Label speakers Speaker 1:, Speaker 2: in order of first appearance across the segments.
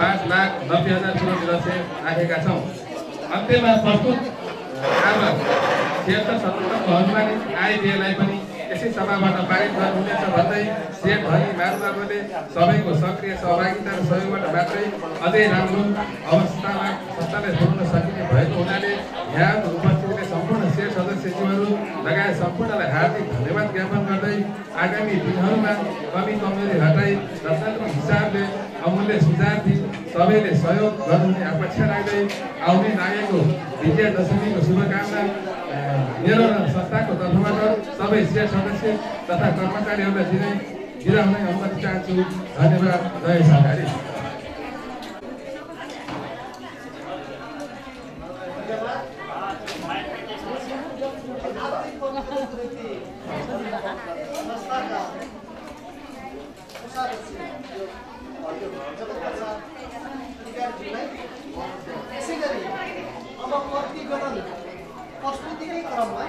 Speaker 1: पाँच लाख नब्बे हजार करोड लक्ष्य राखेका छौँ। अन्त्यमा प्रस्तुत आमा छिहत्तर सतहत्तरको अनुमानित आइडिएलाई पनि यसै सभाबाट पारित गर्नुहुनेछ भन्दै सेठ हरि मारुबाबुले सबैको सक्रिय सहभागिता र सहयोगबाट मात्रै अझै राम्रो अवस्थामा संस्थालाई पुर्याउन सकिने भएको हुनाले यहाँ उपस्थित सम्पूर्ण सेठ सदस्यज्यूहरू लगायत सम्पूर्णलाई हार्दिक धन्यवाद ज्ञापन गर्दै आगामी दिनहरूमा कमी कमजोरी हटाई रचनात्मक हिसाबले अमूल्य सुझाव दिई सबैले सहयोग गर्नुहुने अपेक्षा राख्दै आउने लागेको विजयादशमीको शुभकामना मेरो र संस्थाको तर्फबाट सबै सेठ सदस्य तथा कर्मचारीहरूलाई दिँदै बिदा हुने अनुमति चाहन्छु धन्यवाद जय सरकारी
Speaker 2: यसै गरी अब प्रतिवेदन प्रस्तुतिकै क्रममा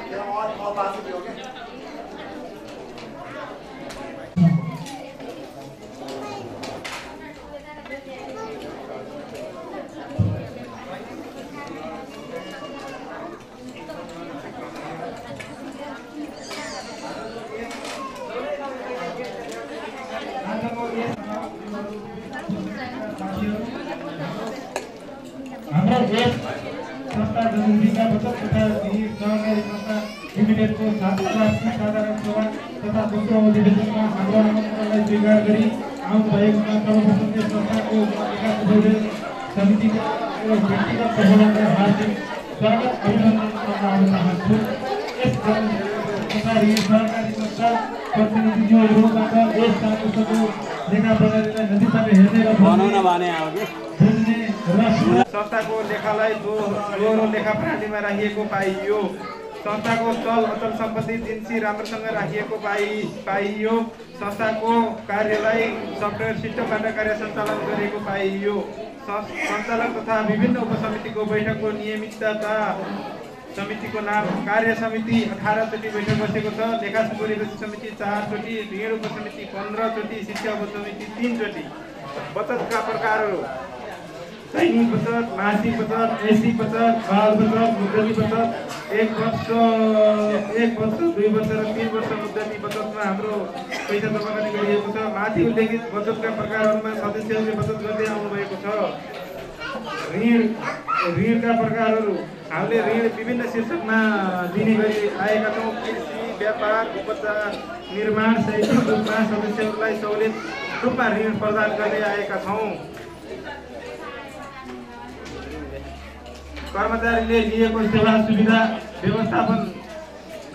Speaker 3: हाम्रो देश संस्था जनमुखीका बचत तथा निजी सहकारी संस्था लिमिटेडको छात्रवासी साधारण सभा तथा दोस्रो अधिवेशनमा हाम्रो आमन्त्रणलाई स्वीकार गरी आउनुभएकोमा सर्वप्रथम संस्थाको विकास उद्योग समितिको व्यक्तिगत सफलतालाई हार्दिक स्वागत अभिनन्दन गर्न चाहन्छु यस जन सहकारी संस्था प्रतिनिधिज्यूहरूबाट यस सानो लेखा प्रणालीलाई नजिकबाट हेर्ने र
Speaker 4: संस्थाको लेखालाई दोहोरो लेखा प्रणालीमा राखिएको पाइयो। संस्थाको चल अचल सम्पत्ति जिन्सी राम्रोसँग राखिएको पाइ पाइयो। संस्थाको कार्यलाई सफ्टवेयर सिस्टमबाट कार्य सञ्चालन गरेको पाइयो। सञ्चालक तथा विभिन्न उपसमितिको बैठकको नियमितता समितिको नाम कार्य समिति अठारचोटि बैठक बसेको छ। लेखा सुपरिवेश समिति चारचोटि ऋण उपसमिति पन्ध्रचोटि शिक्षा उपसमिति तिनचोटि बचतका प्रकारहरू। दैनिक बचत मासिक बचत एसी बचत बाल बचत मुद्दती बचत एक वर्ष एक वर्ष दुई वर्ष र तिन वर्ष मुद्दती बचतमा हाम्रो पैसा जम्मा गर्ने गरिएको छ। माथि उल्लेखित बचतका प्रकारहरूमा सदस्यहरूले बचत गर्दै आउनुभएको छ। ऋण ऋणका प्रकारहरू। हामीले ऋण विभिन्न शीर्षकमा दिने गरी आएका छौँ। कृषि व्यापार उपचार निर्माण शैक्षिक रूपमा सदस्यहरूलाई सहुलियत रूपमा ऋण प्रदान गर्दै आएका छौँ। कर्मचारीले लिएको सेवा सुविधा व्यवस्थापन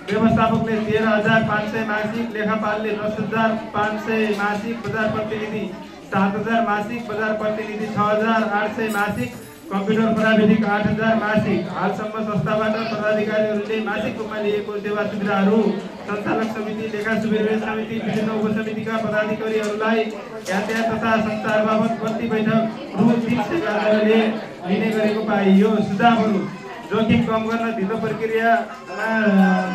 Speaker 4: व्यवस्थापकले तेह्र हजार पाँच सय मासिक लेखापालले दस हजार पाँच सय मासिक बजार प्रतिनिधि सात हजार मासिक बजार प्रतिनिधि छ हजार आठ सय मासिक कम्प्युटर प्राविधिक आठ हजार मासिक हालसम्म संस्थाबाट पदाधिकारीहरूले मासिक रूपमा लिएको सेवा सुविधाहरू सञ्चालक समिति लेखा सुविधा समिति विभिन्न उपसमितिका पदाधिकारीहरूलाई यातायात तथा संस्थाहरू बाबत प्रति बैठक रु तिन सय लिने गरेको पाइयो सुझावहरू जोखिम कम गर्न धितो प्रक्रियामा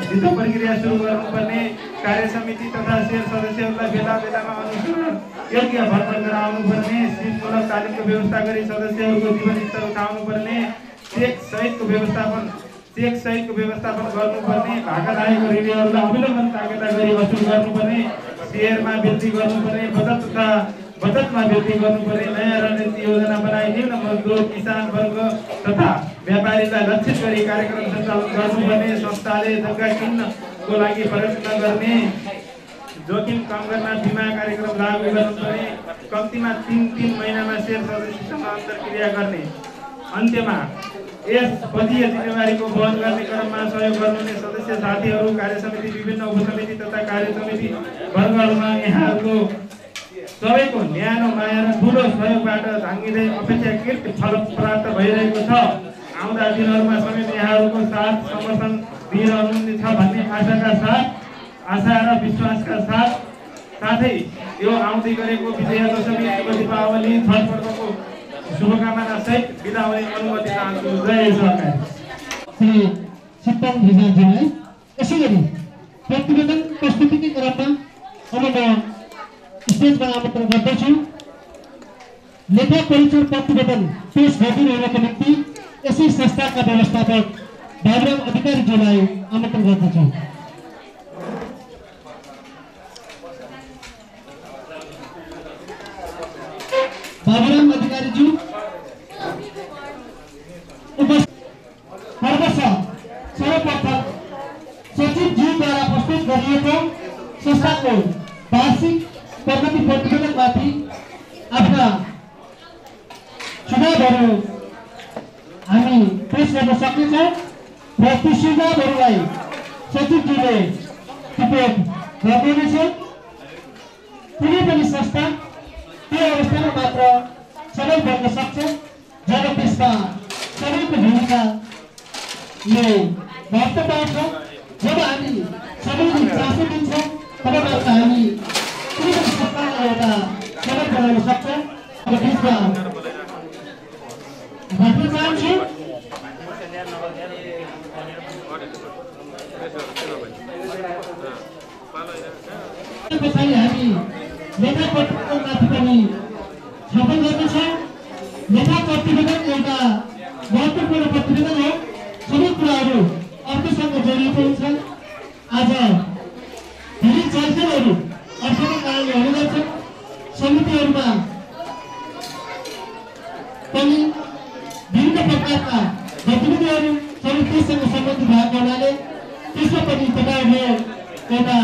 Speaker 4: धितो प्रक्रिया सुरु गर्नुपर्ने कार्य समिति तथा सेल सदस्यहरूलाई बेला बेलामा अनुसरण योग्य भर्ना गराउनुपर्ने सिपमूलक तालिमको व्यवस्था गरी सदस्यहरूको जीवन स्तर उठाउनुपर्ने चेक सहितको व्यवस्थापन चेक सहितको व्यवस्थापन गर्नुपर्ने भाका लागेको ऋणीहरूलाई अविलम्बन ताकेता गरी वसुल गर्नुपर्ने सेयरमा वृद्धि गर्नुपर्ने बचत तथा बचतमा वृद्धि गर्नुपर्ने नयाँ रणनीति योजना बनाई निम्न मजदुर किसान वर्ग तथा व्यापारीलाई लक्षित गरी कार्यक्रम सञ्चालन गर्नुपर्ने संस्थाले जग्गा किन्नको लागि प्रयत्न गर्ने। जोखिम कम गर्न बिमा कार्यक्रम लागू गर्नुपर्ने कम्तीमा तिन तिन महिनामा सेयर सदस्यसँग अन्तर्क्रिया गर्ने। अन्त्यमा यस पदीय जिम्मेवारीको वहन गर्ने क्रममा सहयोग गर्नुहुने सदस्य साथीहरू कार्य समिति विभिन्न उपसमिति तथा कार्य समिति वर्गहरूमा यहाँहरूको सबैको न्यानो माया र ठुलो सहयोगबाट झाङ्गिँदै अपेक्षाकृत फल प्राप्त भइरहेको छ। आउँदा दिनहरूमा समेत यहाँहरूको साथ समर्थन दिइरहनुहुनेछ भन्ने आशाका साथ। आशा र विश्वासका साथ। साथै यो आउँदै गरेको विजया दशमी शुभ दीपावली छठ पर्वको शुभकामना सहित बिदा हुने अनुमति चाहन्छु। जय सरकार।
Speaker 5: श्री सिप्पम भिजालजीलाई यसै गरी प्रतिवेदन प्रस्तुतिकै क्रममा अब म स्टेजमा आमन्त्रण गर्दछु। लेखा परीक्षण प्रतिवेदन पेश गरिदिनुहुनको निम्ति यसै संस्थाका व्यवस्थापक बाबुराम अधिकारीज्यूलाई आमन्त्रण गर्दछु। बाबुराम अधिकारीज्यू सर्वप्रथम सचिवज्यूद्वारा प्रस्तुत गरिएको संस्थाको वार्षिक प्रगति प्रतिवेदनमाथि आफ्ना सुझावहरू हामी पेश गर्न सक्नेछौँ। र सुझावहरूलाई सचिवज्यूले टिपेट गर्नुहुनेछ कुनै पनि संस्था त्यो अवस्थामा मात्र सबै बन्न सक्छ। जब त्यसमा सबैको भूमिकाले महत्त्व पाउँछ। जब हामी सबैले चासो दिन्छौँ तब मात्र हामी कुनै पनि संस्थालाई एउटा सबै बनाउन सक्छौँ। अब बिचमा भन्न चाहन्छु पछाडि हामी लेखा प्रतिवेदनमाथि पनि छलफल गर्नेछौँ लेखा प्रतिवेदन एउटा महत्त्वपूर्ण प्रतिवेदन हो। सबै कुराहरू अर्थसँग जोडिएको हुन्छ आज धेरै छलफलहरू अर्थको कारणले हुने गर्छन्। समितिहरूमा पनि विभिन्न प्रकारका गतिविधिहरू सबै त्यससँग सम्बन्धित भएको हुनाले त्यसमा पनि तपाईँहरूले एउटा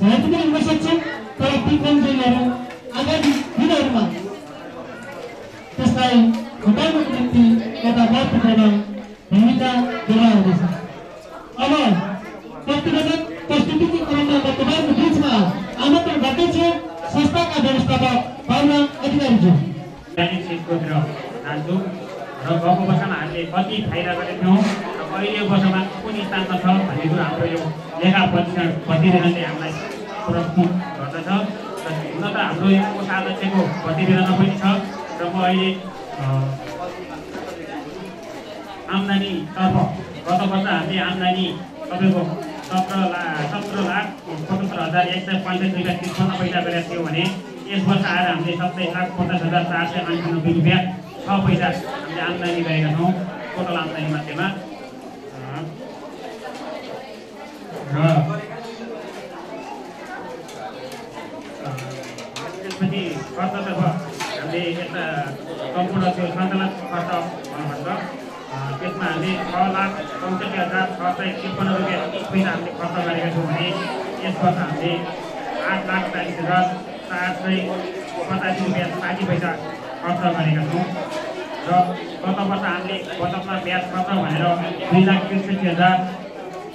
Speaker 5: पनि हुन सक्छ तर ती कमजोरीहरू आगामी दिनहरूमा त्यसलाई हटाउनको निम्ति एउटा महत्त्वपूर्ण भूमिका अब प्रतिवेदन प्रस्तुतिको क्रममा तपाईँको बिचमा आमन्त्रण गर्दैछु संस्थाका व्यवस्थापक बाबुराम अधिकारीज्यू
Speaker 6: र गएको वर्षमा हामीले कति फाइदा गरेका थियौँ अहिले वर्षमा कुन स्थानमा छ भन्ने कुरो हाम्रो यो लेखा परीक्षण प्रतिवेदनले हामीलाई प्रस्तुत गर्दछ र हुन त हाम्रो यो कोषाध्यक्षको प्रतिवेदनमा पनि छ र म अहिले आम्दानीतर्फ गत वर्ष हामीले आम्दानी तपाईँको सत्र लाख सत्र लाख पचहत्तर हजार एक सय पैँसठी रुपियाँ त्रिपन्न पैसा गरेका थियौँ भने यस वर्ष आएर हामीले सत्ताइस लाख पचास हजार चार सय अन्ठानब्बे रुपियाँ छ पैसा हामीले आम्दानी गरेका छौँ टोटल आम्दानी मध्येमा र त्यसपछि खर्चतर्फ हामीले यता सम्पूर्ण त्यो सञ्चालन खर्च भन्नुभएको छ अँ, त्यसमा हामीले छ लाख चौसठी हजार छ सय त्रिपन्न रुपियाँ पैसा हामीले खर्च गरेका छौँ भने यस वर्ष हामीले आठ लाख चालिस हजार चार सय पचासी रुपियाँ साठी पैसा खर्च गरेका छौँ। र गत वर्ष हामीले बचतमा ब्याज खर्च भनेर दुई लाख त्रिसठी हजार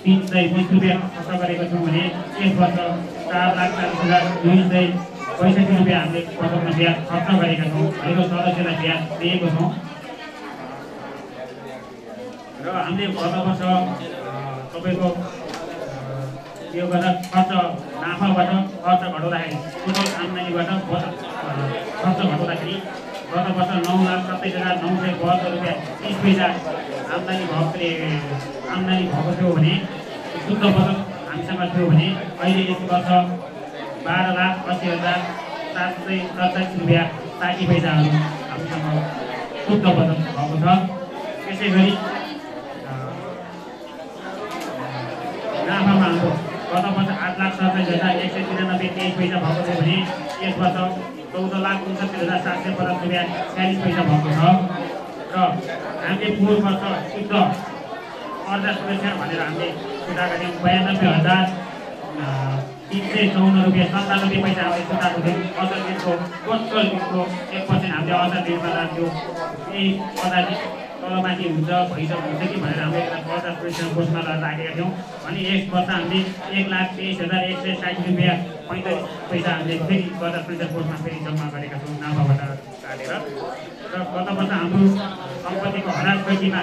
Speaker 6: तिन सय बिस रुपियाँ खर्च गरेको छौँ भने यस वर्ष चार लाख चालिस हजार दुई सय पैँसठी रुपियाँ हामीले बचतमा ब्याज खर्च गरेका छौँ भनेको सदस्यलाई ब्याज दिएको छौँ र हामीले गत वर्ष तपाईँको यो गर्दा खर्च नाफाबाट खर्च घटाउँदाखेरि टोटल आम्दानीबाट खर्च घटाउँदाखेरि गत वर्ष नौ लाख सत्ताइस हजार नौ सय बहत्तर रुपियाँ तिस पैसा आम्दानी भएकोले आम्दानी भएको थियो भने शुद्ध बचत हामीसँग थियो भने अहिले यस वर्ष बाह्र लाख अस्सी हजार सात सय सत्ताइस रुपियाँ साठी पैसाहरू हामीसँग शुद्ध बचत भएको छ। त्यसै गरी नाफामा हाम्रो गत वर्ष आठ लाख सत्ताइस हजार एक सय तिरानब्बे तेइस पैसा भएको थियो भने यस वर्ष चौध लाख उन्सत्तर हजार सात सय पचास रुपियाँ छयालिस पैसा भएको छ र हामीले पोहोर वर्ष शुद्ध। अर्जा सुरक्षा भनेर हामीले सुधाएका थियौँ बयानब्बे हजार तिन सय चौन्न रुपियाँ सन्तानब्बे पैसा हामीले सुधाएको थियौँ। अझ दिनको टोटल दिनको एक पर्सेन्ट हामीले अझ दिनमा लाग्थ्यो यही अझ तलमाथि हुन्छ भइसक हुन्छ कि भनेर हामीले एउटा कर्जा सुरक्षा कोषमा राखेका थियौँ। भने यस वर्ष हामीले एक लाख तेइस हजार एक सय साठी रुपियाँ पैँतालिस पैसा हामीले फेरि कर्जा सुरक्षा कोषमा फेरि जम्मा गरेका छौँ नाफाबाट काटेर र गत वर्ष हाम्रो सम्पत्तिको हराज गतिमा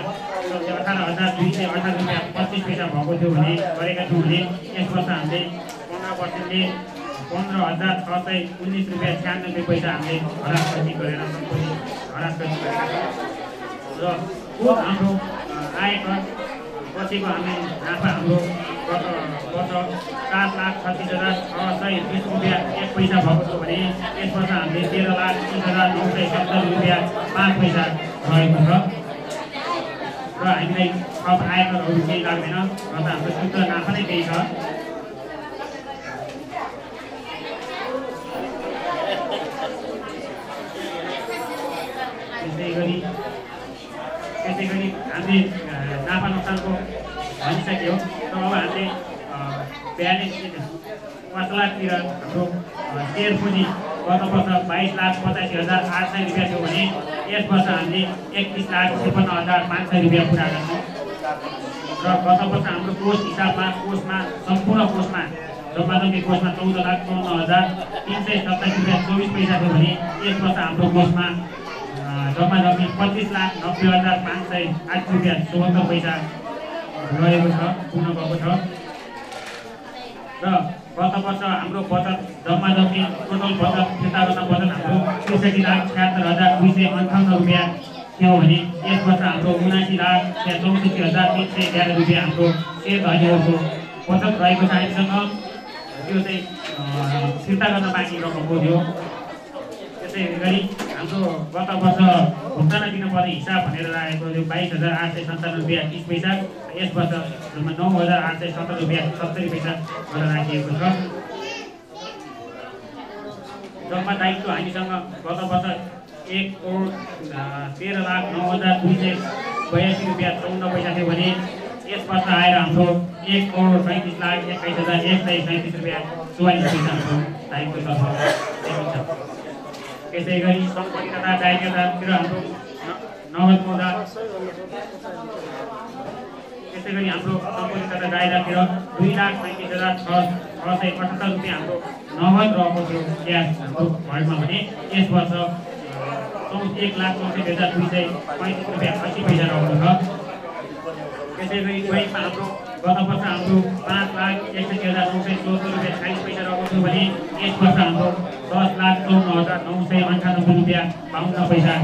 Speaker 6: अठार हजार दुई सय अठार रुपियाँ पच्चिस पैसा भएको थियो भने गरेका छौँ भने यस वर्ष हामीले पन्ध्र पर्सेन्टले पन्ध्र हजार छ सय उन्नाइस रुपियाँ छ्यानब्बे पैसा हामीले हराज गति गरेर सम्पत्ति हराज गति गरेका छौँ। र कुल हाम्रो आयकर पछिको हामी नाफा हाम्रो गत वर्ष सात लाख छत्तिस हजार छ सय बिस रुपियाँ एक पैसा भएको छ भने यस वर्ष हामीले तेह्र लाख तिस हजार नौ सय सत्तर रुपियाँ पाँच पैसा रहेको छ। र हामीलाई थप आयकरहरू केही लाग्दैन र त हाम्रो शुद्ध नाफा नै त्यही छ त्यसै गरी त्यसै गरी हामीले अ, नाफा नोक्सानको भनिसक्यो र अब हामीले अ, पाँच लाखतिर हाम्रो सेयर पुँजी गत वर्ष बाइस लाख पचासी हजार आठ सय रुपियाँ थियो भने यस वर्ष हामीले एकतिस लाख त्रिपन्न हजार पाँच सय रुपियाँ पुरा गर्छौँ र गत वर्ष हाम्रो कोष हिसाबमा कोषमा सम्पूर्ण कोषमा जम्माजम्मी कोषमा चौध लाख चौध हजार तिन सय सत्ताइस रुपियाँ चौबिस पैसा थियो भने यस वर्ष हाम्रो कोषमा अ, जम्माजम्मी पच्चिस लाख नब्बे हजार पाँच सय आठ रुपियाँ चौहत्तर पैसा रहेको छ पुग्न गएको छ र गत वर्ष हाम्रो बचत जम्मा जम्मी टोटल बचत फिर्ता गर्न बचत हाम्रो त्रिसठी लाख छ्यात्तर हजार दुई सय अन्ठाउन्न रुपियाँ थियो भने यस वर्ष हाम्रो उनासी लाख त्यहाँ चौसठी हजार तिन सय एघार रुपियाँ हाम्रो सेयर धनीहरूको बचत रहेको छ हामीसँग। त्यो चाहिँ फिर्ता गर्न बाँकी रकमको थियो। त्यसै गरी हाम्रो गत वर्ष भुक्तान दिनुपर्ने हिसाब भनेर राखेको त्यो बाइस हजार आठ सय सन्ताउन्न रुपियाँ तिस पैसा यस वर्ष नौ हजार आठ सय सत्तर रुपियाँ सत्तरी पैसा गरेर राखिएको छ। जम्मा दायित्व हामीसँग गत वर्ष एक करोड तेह्र लाख नौ हजार दुई सय बयासी रुपियाँ चौन्न पैसा थियो भने यस वर्ष आएर हाम्रो एक करोड सैँतिस लाख एक्काइस हजार एक सय सैँतिस रुपियाँ चौवालिस पैसा हाम्रो दायित्वतर्फ देखिन्छ त्यसै गरी सम्पत्ति तथा दायित्वतिर हाम्रो नगद त्यसै गरी हाम्रो सम्पत्ति तथा दायरातिर दुई लाख पैँतिस हजार छ छ सय अठहत्तर रुपियाँ हाम्रो नगद रहेको थियो क्यास हाम्रो घरमा भने यस वर्ष एक लाख चौसठी हजार दुई सय पैँतिस रुपियाँ अस्सी पैसा रहेको छ त्यसै गरी बैङ्कमा हाम्रो गत वर्ष हाम्रो पाँच लाख एकसठी हजार नौ सय चौहत्तर रुपियाँ चालिस पैसा रहेको थियो भने यस वर्ष हाम्रो दस लाख चौन्न हजार नौ सय अन्ठानब्बे रुपियाँ बाहन्न पैसा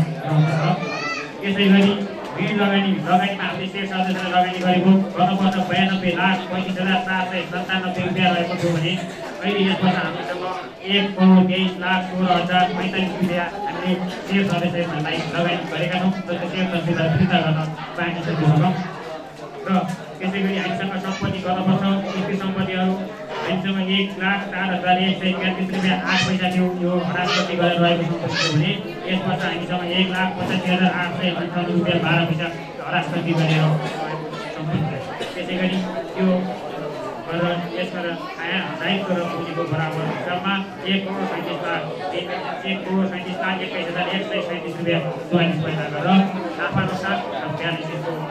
Speaker 6: त्यसै गरी ऋण लगानी लगानीमा हामीले सेयर सदस्यले लगानी गरेको गत वर्ष बयानब्बे लाख पैँतिस हजार चार सय सन्तानब्बे रुपियाँ रहेको थियो भने अहिले यस वर्ष हामीसँग एक करोड तेइस लाख सोह्र हजार पैँतालिस रुपियाँ हामीले सेयर सदस्यहरूलाई लगानी गरेका छौँ जसले सेयर सदस्यलाई फिर्ता गर्न बाँकी छ त्यो रकम र त्यसै गरी हामीसँग सम्पत्ति गत वर्ष कृषि सम्पत्तिहरू हामीसँग एक लाख चार हजार एक सय तेत्तिस रुपियाँ आठ पैसा थियो यो हरासपट्टि गरेर रहेको सम्पत्ति भने यस वर्ष हामीसँग एक लाख पचासी हजार आठ सय अन्ठाउन्न रुपियाँ बाह्र पैसा हरासपट्टि गरेर त्यसै गरी त्यो गरेर यसबाट आया र बराबर हिसाबमा एक करोड सैँतिस लाख एक करोड सैँतिस लाख एक्काइस हजार एक सय सैँतिस रुपियाँ चौवालिस पैसा गरेर नाफा र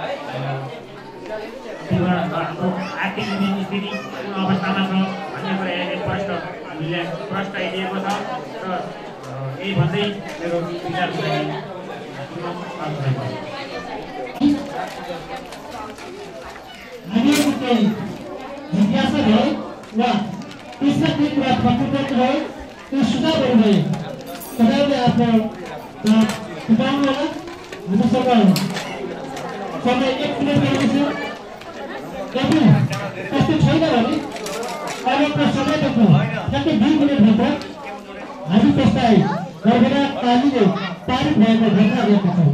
Speaker 6: र हाम्रो आर्थिक स्थिति कुन अवस्थामा छ भन्ने कुरा यसले प्रष्ट मूल्य प्रष्ट दिएको छ र यही भन्दै मेरो
Speaker 5: जिज्ञासा केही कुरा भयो सुझावहरू भयो आफ्नो छुटाउनु होला यदि त्यस्तो छैन भने अरूको समय दिएको ठ्याक्कै दुई मिनटभित्र हामी त्यसलाई गर्भेरा कालीले पारित भएको घटना रहेको छौँ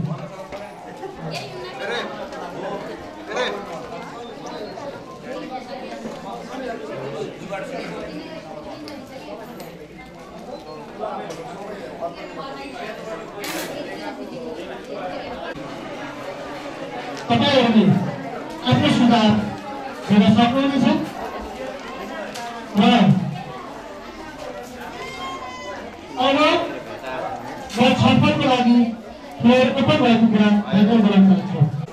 Speaker 5: तपाईँहरूले आफ्नो सुझाव दिन सक्नुहुनेछ र अब म छलफलको लागि फ्लोर ओपन भएको कुरा गर्न चाहन्छु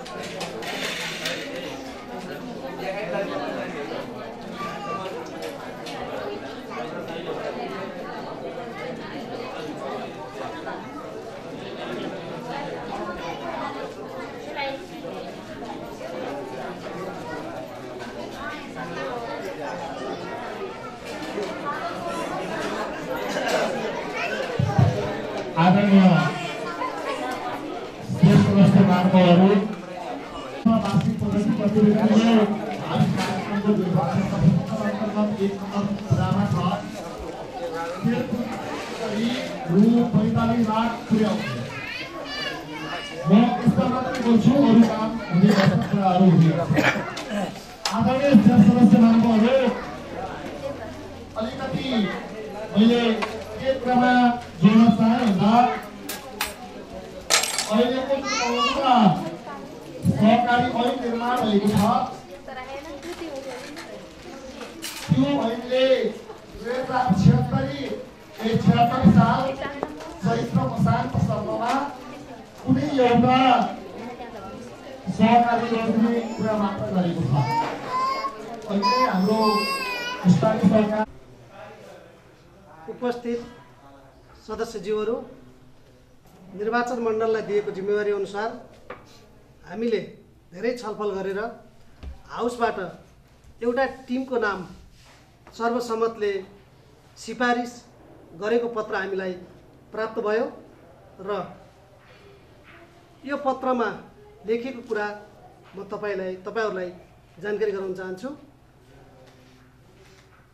Speaker 5: आदरणीय देश सदस्य महानुभावहरू वार्षिक प्रगति प्रतियोगिताले भारत कार्यक्रमको दुर्भाग्य अन्तर्गत एक नम्बर कुरामा छ
Speaker 3: खेलकुद रु पैँतालिस लाख पुर्याउँछ म यस्ता मात्रै गर्छु अरू काम हुने गर्छ कुराहरू हुने गर्छ आदरणीय सदस्य महानुभावहरू अलिकति मैले के कुरामा जोड्न चाहेँ भन्दा अहिलेको सहकारी ऐन निर्माण भएको छ त्यो ऐनले दुई हजार साल चैत्र कुनै एउटा सहकारी गर्ने कुरा मात्र गरेको छ अहिले हाम्रो स्थानीय सरकार
Speaker 2: उपस्थित सदस्यज्यूहरू निर्वाचन मण्डललाई दिएको जिम्मेवारी अनुसार हामीले धेरै छलफल गरेर हाउसबाट एउटा टिमको नाम सर्वसम्मतले सिफारिस गरेको पत्र हामीलाई प्राप्त भयो र यो पत्रमा लेखेको कुरा म तपाईँलाई तपाईँहरूलाई जानकारी गराउन चाहन्छु।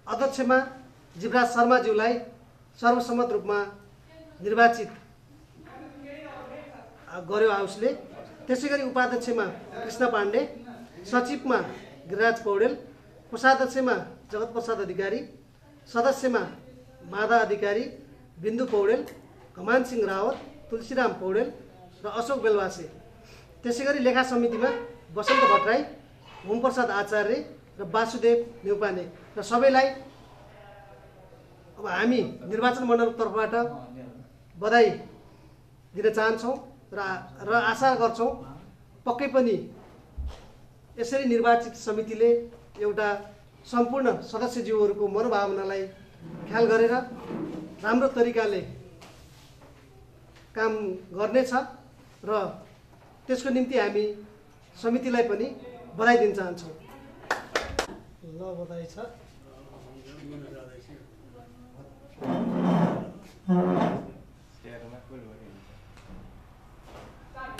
Speaker 2: अध्यक्षमा जीवराज शर्माज्यूलाई सर्वसम्मत रूपमा निर्वाचित गर्यो हाउसले त्यसै गरी उपाध्यक्षमा कृष्ण पाण्डे सचिवमा गिरिराज पौडेल कोषाध्यक्षमा जगत प्रसाद अधिकारी सदस्यमा माधा अधिकारी बिन्दु पौडेल घमान सिंह रावत तुलसीराम पौडेल र अशोक बेलवासे। त्यसै गरी लेखा समितिमा वसन्त भट्टराई होमप्रसाद आचार्य र वासुदेव नेउपाने र सबैलाई अब हामी निर्वाचन मण्डलको तर्फबाट बधाई दिन चाहन्छौँ। र र आशा गर्छौँ पक्कै पनि यसरी निर्वाचित समितिले एउटा सम्पूर्ण सदस्यज्यूहरूको मनोभावनालाई ख्याल गरेर राम्रो तरिकाले काम गर्नेछ र त्यसको निम्ति हामी समितिलाई पनि बधाई दिन चाहन्छौँ। ल बधाई छ।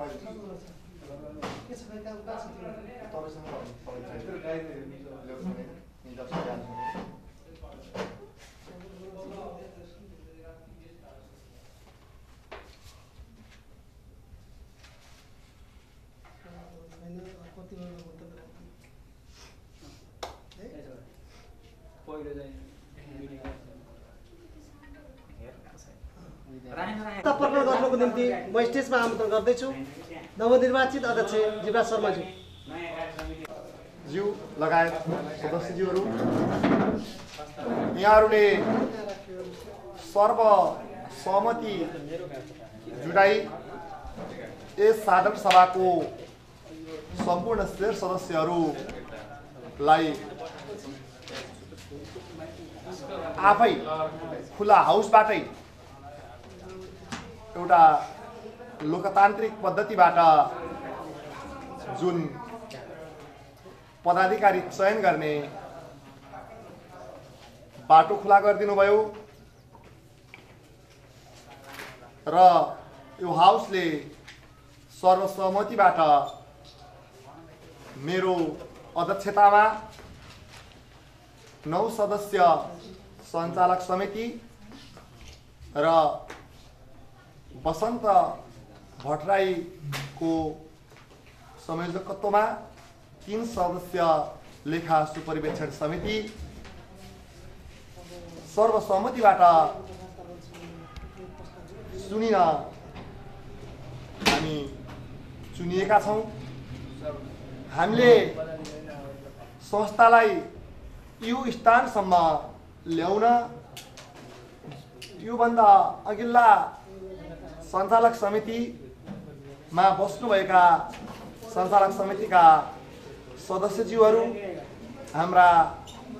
Speaker 2: खै काम कहाँ छ तिम्रो? छैन, कति बेला बोल्दा है? त प्रकट गर्नको निम्ति म स्टेजमा आमन्त्रण गर्दैछु। नवनिर्वाचित अध्यक्ष जीवराज शर्माज्यू।
Speaker 7: ज्यू लगायत सदस्यज्यूहरू यहाँहरूले सर्वसहमति जुटाई यस साधारण सभाको सम्पूर्ण शेर सदस्यहरूलाई आफै खुला हाउसबाटै एउटा लोकतान्त्रिक पद्धतिबाट जुन पदाधिकारी चयन गर्ने बाटो खुला गरिदिनु भयो र यो हाउसले सर्वसहमतिबाट मेरो अध्यक्षतामा नौ सदस्य सञ्चालक समिति र वसन्त भट्टराईको संयोजकत्वमा तिन सदस्य लेखा सुपरिवेक्षण समिति सर्वसहमतिबाट चुनिन हामी चुनिएका छौँ। हामीले संस्थालाई यो स्थानसम्म ल्याउन योभन्दा अघिल्ला सञ्चालक समितिमा बस्नुभएका सञ्चालक समितिका सदस्यज्यूहरू हाम्रा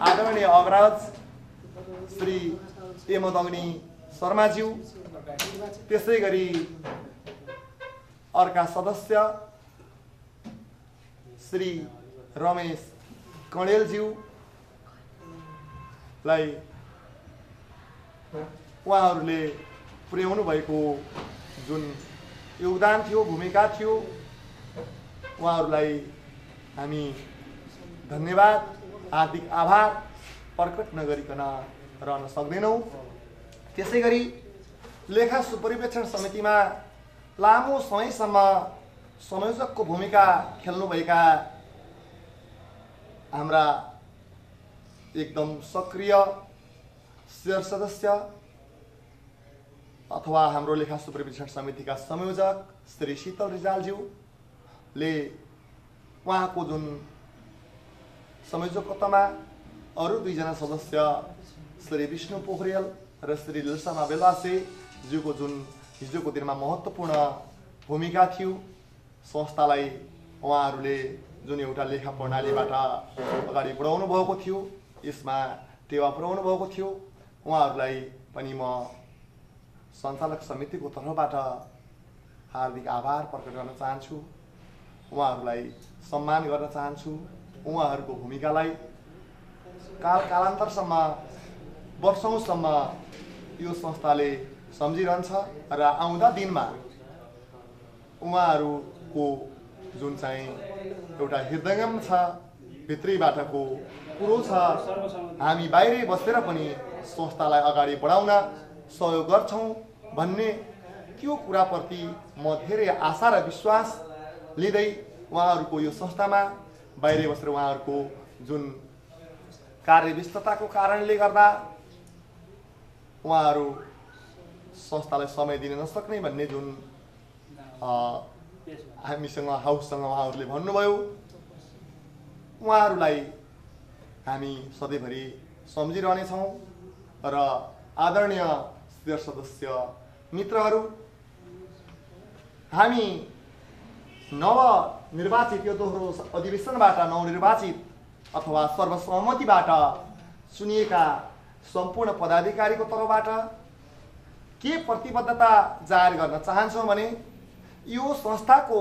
Speaker 7: आदरणीय अग्रज श्री एमदग्नी शर्माज्यू त्यसै गरी अर्का सदस्य श्री रमेश कणेलज्यूलाई उहाँहरूले पुर्याउनु भएको जुन योगदान थियो भूमिका थियो। उहाँहरूलाई हामी धन्यवाद हार्दिक आभार प्रकट नगरिकन रहन सक्दैनौँ। त्यसै गरी लेखा सुपरिवेक्षण समितिमा लामो समयसम्म संयोजकको भूमिका खेल्नुभएका हाम्रा एकदम सक्रिय सदस्य अथवा हाम्रो लेखा सुपरिवेक्षण समितिका संयोजक श्री शीतल रिजालज्यूले उहाँको जुन संयोजकत्वमा अरू दुईजना सदस्य श्री विष्णु पोखरेल र श्री लिल्सामा बेलासेज्यूको जुन हिजोको दिनमा महत्त्वपूर्ण भूमिका थियो संस्थालाई उहाँहरूले जुन एउटा लेखा प्रणालीबाट अगाडि बढाउनु भएको थियो यसमा टेवा पुर्याउनु भएको थियो। उहाँहरूलाई पनि म सञ्चालक समितिको तर्फबाट हार्दिक आभार प्रकट गर्न चाहन्छु। उहाँहरूलाई सम्मान गर्न चाहन्छु। उहाँहरूको भूमिकालाई काल कालान्तरसम्म वर्षौँसम्म यो संस्थाले सम्झिरहन्छ र आउँदा दिनमा उहाँहरूको जुन चाहिँ एउटा हृदयङ्गम छ भित्रीबाटको कुरो छ हामी बाहिरै बसेर पनि संस्थालाई अगाडि बढाउन सहयोग गर्छौँ। भन्ने त्यो कुराप्रति म धेरै आशा र विश्वास लिँदै उहाँहरूको यो संस्थामा बाहिरै बसेर उहाँहरूको जुन कार्यव्यस्तताको कारणले गर्दा उहाँहरू संस्थालाई समय दिन नसक्ने भन्ने जुन हामीसँग हाउससँग उहाँहरूले भन्नुभयो उहाँहरूलाई हामी सधैँभरि सम्झिरहनेछौँ र आदरणीय सदस्य मित्रहरू। हामी नवनिर्वाचित यो दोहोरो अधिवेशनबाट नवनिर्वाचित अथवा सर्वसहमतिबाट चुनिएका सम्पूर्ण पदाधिकारीको तर्फबाट के प्रतिबद्धता जाहेर गर्न चाहन्छौँ भने यो संस्थाको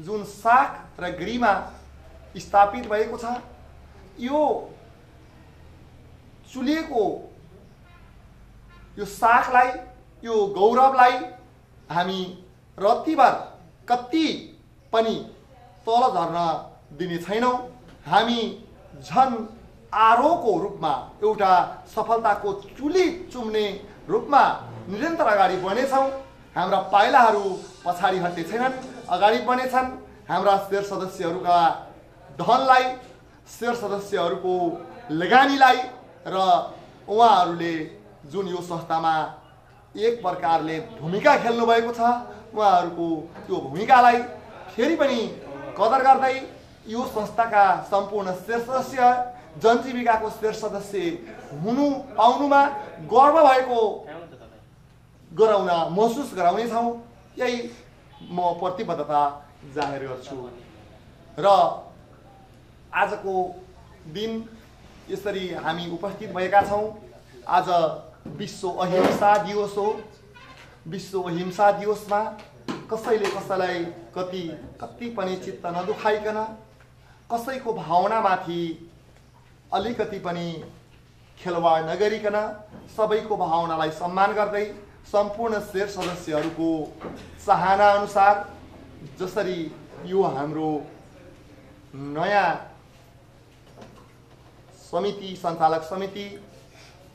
Speaker 7: जुन साख र गिरीमा स्थापित भएको छ यो चुलिएको यो साखलाई यो गौरवलाई हामी रत्तिभर कति पनि तल झर्न दिने छैनौँ। हामी झन् आरोहको रूपमा एउटा सफलताको चुली चुम्ने रूपमा निरन्तर अगाडि बढ्नेछौँ। हाम्रा पाइलाहरू पछाडि हट्ने छैनन् अगाडि बढ्नेछन्। हाम्रा शेर सदस्यहरूका धनलाई शेर सदस्यहरूको लगानीलाई र उहाँहरूले जुन यो संस्थामा एक प्रकारले भूमिका खेल्नुभएको छ उहाँहरूको त्यो भूमिकालाई फेरि पनि कदर गर्दै यो संस्थाका सम्पूर्ण शेर सदस्य जनजीविकाको शेर सदस्य हुनु पाउनुमा गर्व भएको गराउन महसुस गराउनेछौँ। यही म प्रतिबद्धता जाहेर गर्छु। र आजको दिन यसरी हामी उपस्थित भएका छौँ। आज विश्व अहिंसा दिवस हो। विश्व अहिंसा दिवसमा कसैले कसैलाई कति कति पनि चित्त नदुखाइकन कसैको भावनामाथि अलिकति पनि खेलवाड नगरिकन सबैको भावनालाई सम्मान गर्दै सम्पूर्ण शेर सदस्यहरूको चाहना अनुसार जसरी यो हाम्रो नयाँ समिति सञ्चालक समिति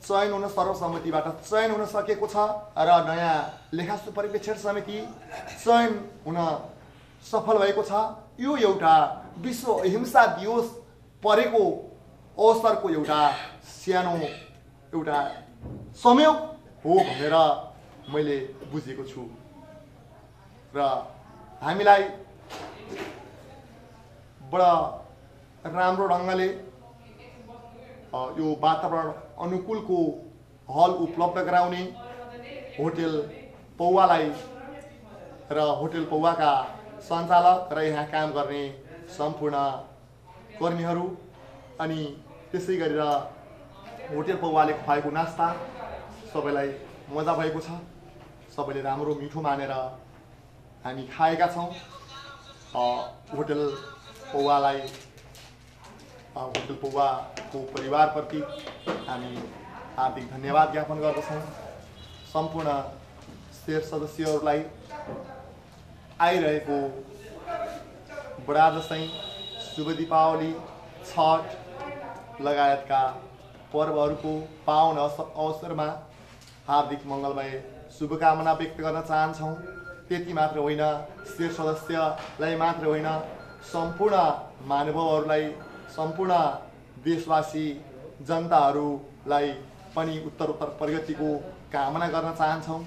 Speaker 7: चयन हुन सर्वसम्मतिबाट। चयन हुन सकेको छ र नयाँ लेखा सुपरिवेक्षण समिति चयन हुन सफल भएको छ। यो एउटा विश्व अहिंसा दिवस परेको अवसरको एउटा सानो एउटा संयोग हो भनेर मैले बुझेको छु। र हामीलाई बडा राम्रो ढङ्गले यो वातावरण अनुकूलको हल उपलब्ध गराउने होटेल पौवालाई र होटेल पौवाका सञ्चालक र यहाँ काम गर्ने सम्पूर्ण कर्मीहरू अनि त्यसै गरेर होटेल पौवाले खुवाएको नास्ता सबैलाई मजा भएको छ। सबैले राम्रो मिठो मानेर हामी खाएका छौँ। होटेल पौवालाई होटेल पौवाको परिवारप्रति हामी हार्दिक धन्यवाद ज्ञापन गर्दछौँ। सम्पूर्ण शेर सदस्यहरूलाई आइरहेको बडा दसैँ शुभ दीपावली छठ लगायतका पर्वहरूको अवस- अवसरमा हार्दिक मङ्गलमय शुभकामना व्यक्त गर्न चाहन्छौँ। त्यति मात्र होइन शेर सदस्यलाई मात्र होइन सम्पूर्ण महानुभावहरूलाई सम्पूर्ण देशवासी जनताहरूलाई पनि उत्तरोत्तर प्रगतिको कामना गर्न चाहन्छौँ।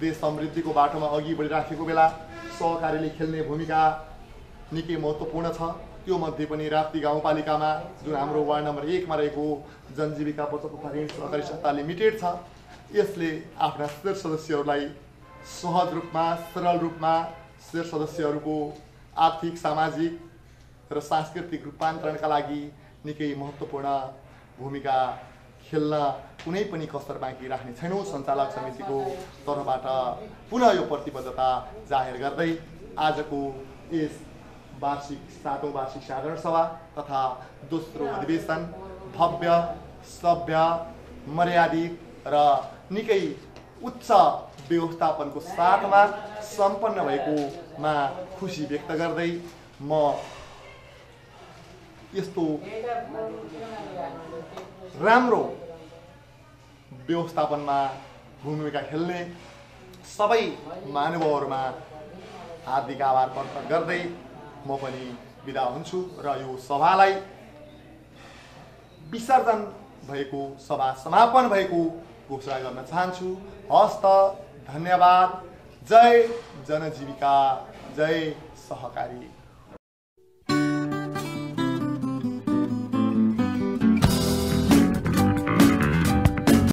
Speaker 7: देश समृद्धिको बाटोमा अघि बढिराखेको बेला सहकारीले खेल्ने भूमिका निकै महत्त्वपूर्ण छ। त्यो मध्ये पनि राप्ती गाउँपालिकामा जुन हाम्रो वार्ड नम्बर एकमा रहेको जनजीविका बचत तथा ऋण सहकारी संस्था लिमिटेड छ यसले आफ्ना शेर सदस्यहरूलाई सहज रूपमा सरल रूपमा शेर सदस्यहरूको आर्थिक सामाजिक र सांस्कृतिक रूपान्तरणका लागि निकै महत्त्वपूर्ण भूमिका खेल्न कुनै पनि कसर बाँकी राख्ने छैनौँ सञ्चालक समितिको तर्फबाट पुनः यो प्रतिबद्धता जाहेर गर्दै आजको यस वार्षिक सातौँ वार्षिक साधारण सभा तथा दोस्रो अधिवेशन भव्य सभ्य मर्यादित र निकै उच्च व्यवस्थापनको साथमा सम्पन्न भएकोमा खुसी व्यक्त गर्दै म यस्तो राम्रो व्यवस्थापनमा भूमिका खेल्ने सबै महानुभावहरूमा हार्दिक आभार प्रकट गर्दै म पनि बिदा हुन्छु र यो सभालाई विसर्जन भएको सभा समापन भएको घोषणा गर्न चाहन्छु। हस्त धन्यवाद। जय जनजीविका जय सहकारी।